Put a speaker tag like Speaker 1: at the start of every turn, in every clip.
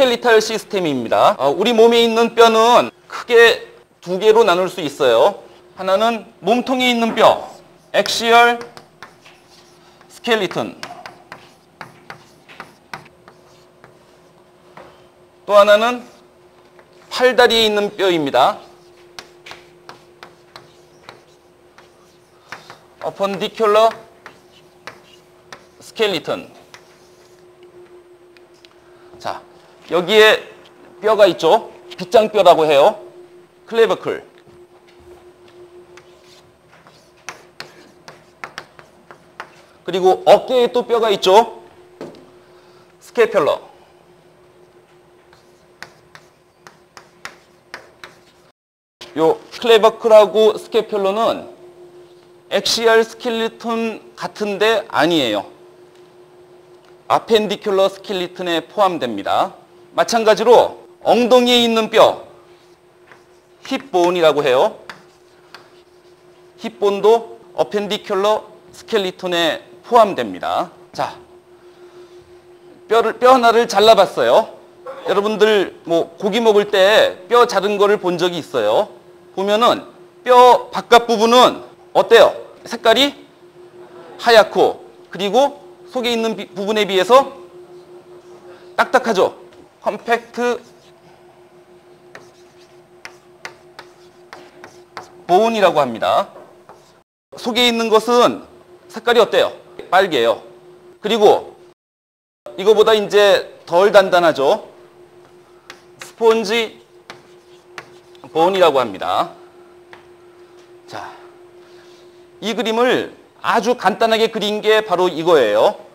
Speaker 1: skeletal system입니다. 어, 우리 몸에 있는 뼈는 크게 두 개로 나눌 수 있어요. 하나는 몸통에 있는 뼈, axial skeleton. 또 하나는 팔다리에 있는 뼈입니다. appendicular 스켈리톤. 자, 여기에 뼈가 있죠. 빗장뼈라고 해요. 클레버클. 그리고 어깨에 또 뼈가 있죠. 스케펠러. 요 클레버클하고 스케펠러는 axial skeleton 같은데 아니에요. appendicular skeleton에 포함됩니다. 마찬가지로 엉덩이에 있는 뼈, hip bone이라고 해요. hip bone도 appendicular skeleton에 포함됩니다. 자, 뼈를 뼈 하나를 잘라봤어요. 여러분들 뭐 고기 먹을 때 뼈 자른 거를 본 적이 있어요. 보면은 뼈 바깥 부분은 어때요? 색깔이 하얗고 그리고 속에 있는 비, 부분에 비해서 딱딱하죠. 컴팩트 보온이라고 합니다. 속에 있는 것은 색깔이 어때요? 빨개요. 그리고 이거보다 이제 덜 단단하죠. spongy bone이라고 합니다. 자, 이 그림을 아주 간단하게 그린 게 바로 이거예요.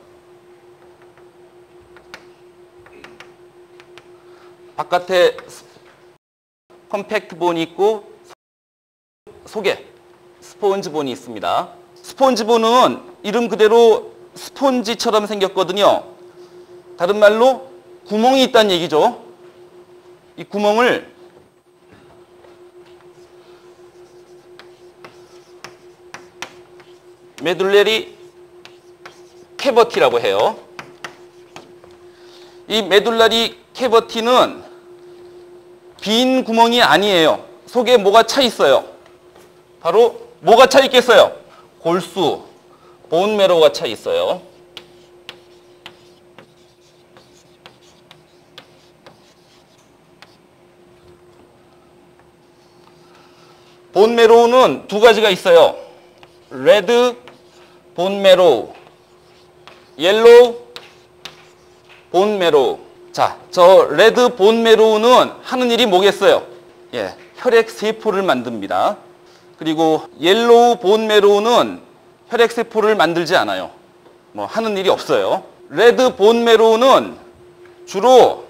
Speaker 1: 바깥에 compact bone이 있고 속에 spongy bone이 있습니다. spongy bone은 이름 그대로 스폰지처럼 생겼거든요. 다른 말로 구멍이 있다는 얘기죠. 이 구멍을 메둘레리 캐버티라고 해요. 이 메둘라리 캐버티는 빈 구멍이 아니에요. 속에 뭐가 차 있어요. 바로 뭐가 차 있겠어요? 골수, bone marrow가 차 있어요. bone marrow는 두 가지가 있어요. red bone marrow, yellow bone marrow. 자, 저 red bone marrow는 하는 일이 뭐겠어요? 예, 혈액 세포를 만듭니다. 그리고 yellow bone marrow는 혈액 세포를 만들지 않아요. 뭐 하는 일이 없어요. red bone marrow는 주로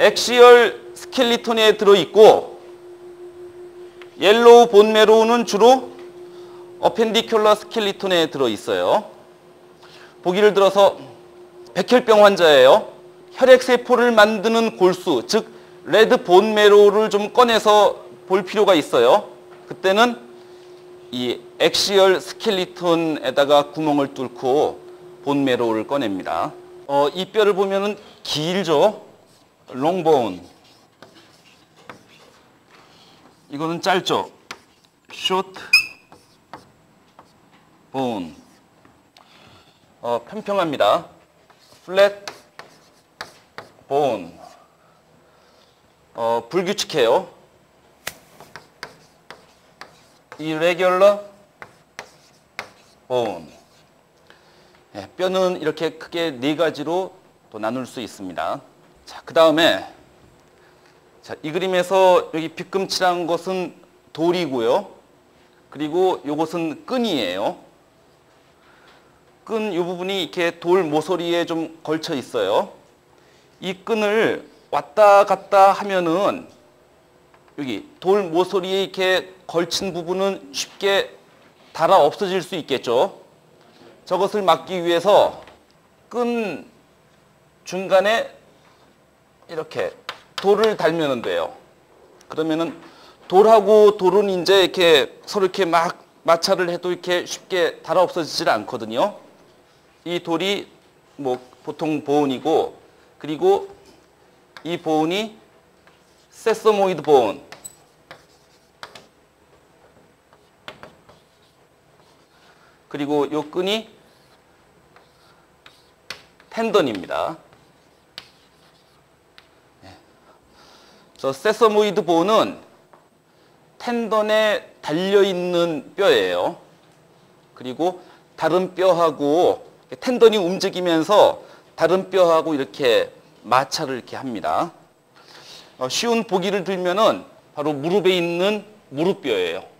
Speaker 1: axial skeleton에 들어 있고 yellow bone marrow는 주로 appendicular skeleton에 들어 있어요. 보기를 들어서 백혈병 환자예요. 혈액 세포를 만드는 골수, 즉 red bone marrow를 좀 꺼내서 볼 필요가 있어요. 그때는 이 axial skeleton에다가 구멍을 뚫고 bone marrow를 꺼냅니다. 어, 이 뼈를 보면은 길죠. long bone. 이거는 짧죠. short bone. 어, 평평합니다. 플랫 본. 어, 불규칙해요. irregular bone. 예, 뼈는 이렇게 크게 네 가지로 또 나눌 수 있습니다. 자, 그 다음에 자, 이 그림에서 여기 빗금칠한 것은 돌이고요. 그리고 이것은 끈이에요. 끈 이 부분이 이렇게 돌 모서리에 좀 걸쳐 있어요. 이 끈을 왔다 갔다 하면은 여기 돌 모서리에 이렇게 걸친 부분은 쉽게 달아 없어질 수 있겠죠. 저것을 막기 위해서 끈 중간에 이렇게 돌을 달면 돼요. 그러면은 돌하고 돌은 이제 이렇게 서로 이렇게 막 마찰을 해도 이렇게 쉽게 달아 없어지질 않거든요. 이 돌이 뭐 보통 보온이고 그리고 이 보온이 세서모이드 보온. 그리고 요 끈이 텐던입니다. 저 세서모이드 보는 텐던에 달려 있는 뼈예요. 그리고 다른 뼈하고 텐던이 움직이면서 다른 뼈하고 이렇게 마찰을 이렇게 합니다. 어, 쉬운 보기를 들면은 바로 무릎에 있는 무릎뼈예요.